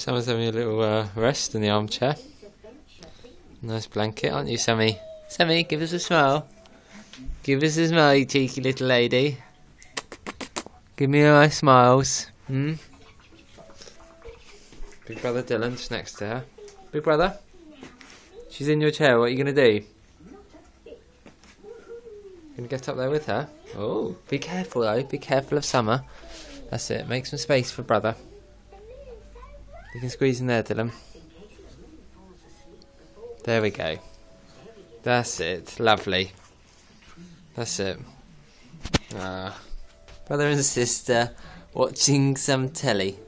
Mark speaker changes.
Speaker 1: Someone's having a little uh, rest in the armchair. Nice blanket, aren't you, Sammy? Sammy, give us a smile. Give us a smile, you cheeky little lady. Give me my smiles. Hmm? Big brother Dylan's next to her. Big brother? She's in your chair, what are you going to do? Gonna get up there with her? Oh, be careful though, be careful of Summer. That's it, make some space for brother. You can squeeze in there, Dylan. There we go. That's it. Lovely. That's it. Ah. Brother and sister watching some telly.